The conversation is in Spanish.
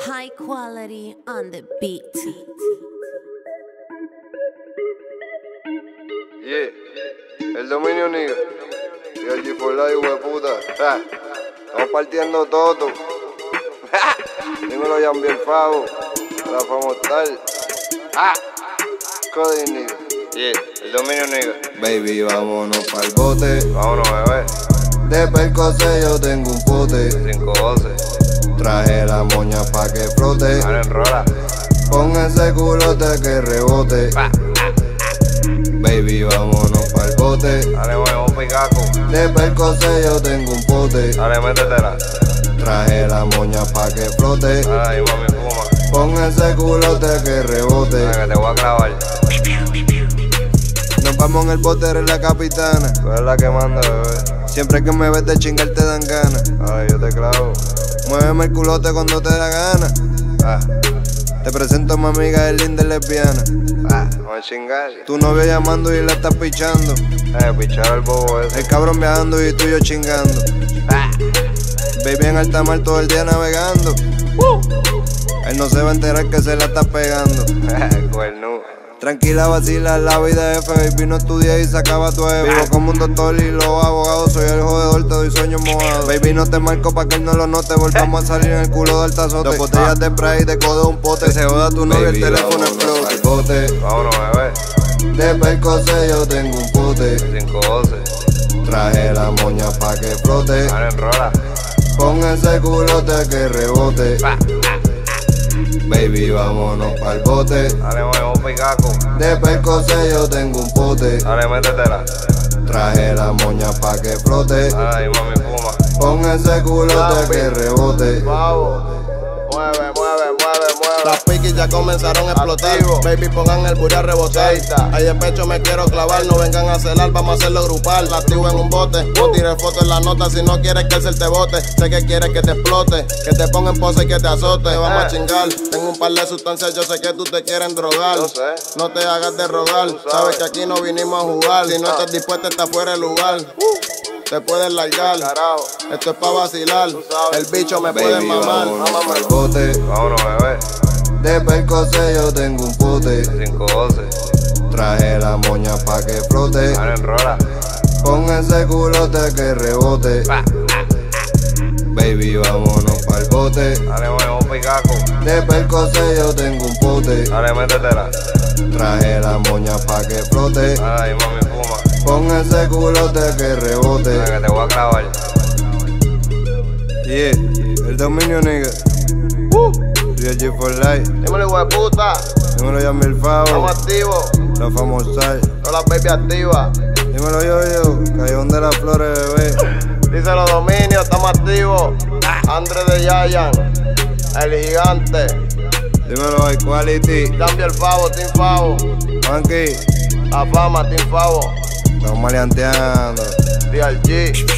High quality on the beat. Yeah, el dominio nigga. Y el G for Life, hueputa. Ah, Estamos partiendo todo. Dímelo, Jan el Favo. La famosa tal. Ah, Cody nigga. Yeah, el dominio nigga. Baby, vámonos pa'l bote. Vámonos, bebé. De percose yo tengo un pote. 512. Traje la moña pa' que flote. Con ese culote que rebote. Baby, vámonos pa'l bote. Dale, vamos picaco. De percose yo tengo un pote. Dale, métetela. Traje la moña pa' que flote. Ay, mami, fuma. Con ese culote que rebote. Dale, que te voy a clavar. Nos vamos en el bote, eres la capitana. Tú eres la que manda, bebé. Siempre que me ves de chingar te dan ganas. Ay, yo te clavo. Muéveme el culote cuando te da gana. Ah, Te presento a mi amiga, es linda y lesbiana. ah, vamos a chingar. Tu novio llamando y la estás pichando. Eh, pichar el bobo ese. El cabrón viajando y tú y yo chingando. Baby en alta mar todo el día navegando. Él no se va a enterar que se la está pegando. Cuerno. Tranquila, vacila, la vida es F, baby, no estudié y sacaba tu. Vivo como un doctor y los abogados, soy el jodedor, te doy sueños mojados. Baby, no te marco pa' que él no lo note, volvamos a salir en el culo del tazote. Dos botellas de spray, de codo un pote, se joda tu novio, el teléfono explote. bote, Vámonos, bebé. de percose yo tengo un pote. 512. Traje la moña pa' que flote, Ahora enrola. con ese culote que rebote. Baby, vámonos pa'l bote. Dale, vamos picaco. De percose yo tengo un pote. Dale, métetela. Traje la moña pa' que flote. Ay, mami, fuma. Con ese culote que rebote. Mueve, mueve, mueve, mueve. Las piquis ya comenzaron a explotar. Activo. Baby, pongan el burro a rebotar. Ahí de pecho me quiero clavar. No vengan a celar, vamos a hacerlo grupal. La activo en un bote. No tires foto en la nota si no quieres que el cel te bote. Sé que quieres que te explote. Que te ponga en pose y que te azote. Vamos a Eh. chingar. Tengo un par de sustancias, yo sé que tú te quieren drogar. Yo sé. No te hagas de rogar. sabes. Sabes que aquí no vinimos a jugar. Si no estás dispuesta, está fuera de lugar. Te puedes largar. Carajo. Esto es pa' vacilar. sabes. El bicho me puede Baby, mamar. vámonos pa'l bote. Vámonos, bebé. De percose yo tengo un pote. 512. Traje la moña pa' que flote. Enrola. Con ese culote que rebote. Baby, vámonos pa'l bote. Dale, De percose yo tengo un pote. Dale, métetela. Traje la moña pa' que flote. Ay, mami, fuma. Con ese culote que rebote. Dale, que te voy a clavar. Yeah, el dominio nigga. Real G for life. Dímelo, de puta. Dímelo ya el favo. Estamos activos. La famosa. Todas las baby activas. Dímelo yo, yo. Callejón de las flores, bebé. Dice los dominios, estamos activos. André de Yayan. El gigante. Dímelo high quality. Cambia el Favo, Team Favo. Monkey. La fama, Team Favo. Estamos maleanteando. Real G.